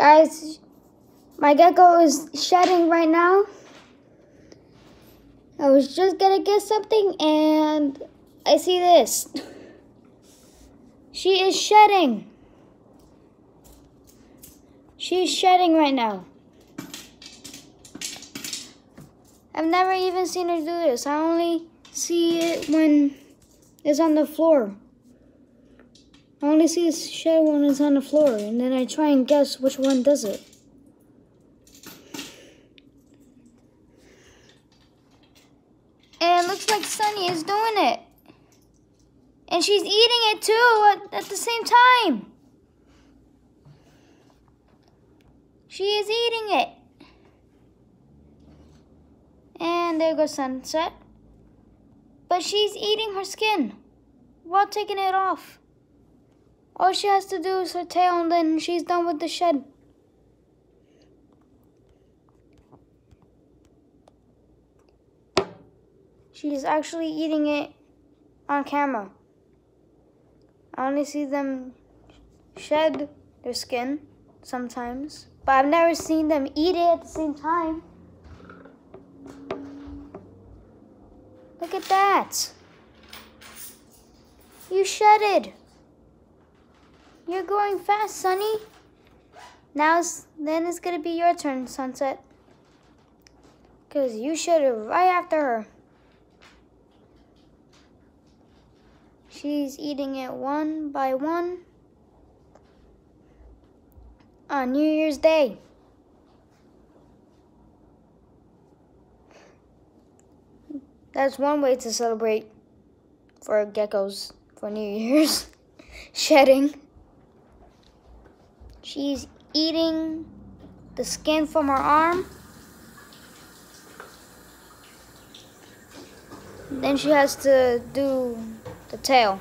Guys, my gecko is shedding right now. I was just gonna get something and I see this. She is shedding. She's shedding right now. I've never even seen her do this. I only see it when it's on the floor. I only see the shadow when it's on the floor, and then I try and guess which one does it. And it looks like Sunny is doing it. And she's eating it too at, at the same time. She is eating it. And there goes Sunset. But she's eating her skin while taking it off. All she has to do is her tail and then she's done with the shed. She's actually eating it on camera. I only see them shed their skin sometimes, but I've never seen them eat it at the same time. Look at that. You shedded. You're going fast, Sunny. Now, then it's gonna be your turn, Sunset. Cause you should have right after her. She's eating it one by one on New Year's Day. That's one way to celebrate for geckos for New Year's. Shedding. She's eating the skin from her arm. Then she has to do the tail.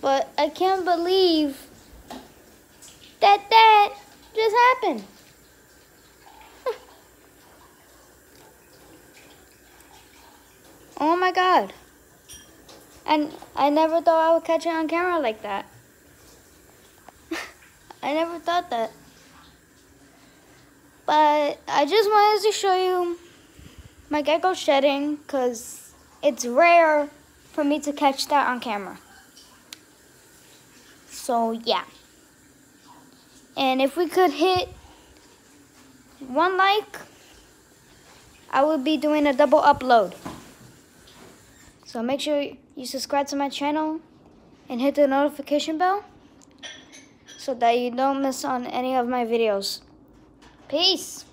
But I can't believe that that just happened. oh my god. And I never thought I would catch it on camera like that. I never thought that. But I just wanted to show you my gecko shedding because it's rare for me to catch that on camera. So yeah. And if we could hit one like, I would be doing a double upload. So make sure you subscribe to my channel and hit the notification bell so that you don't miss on any of my videos. Peace!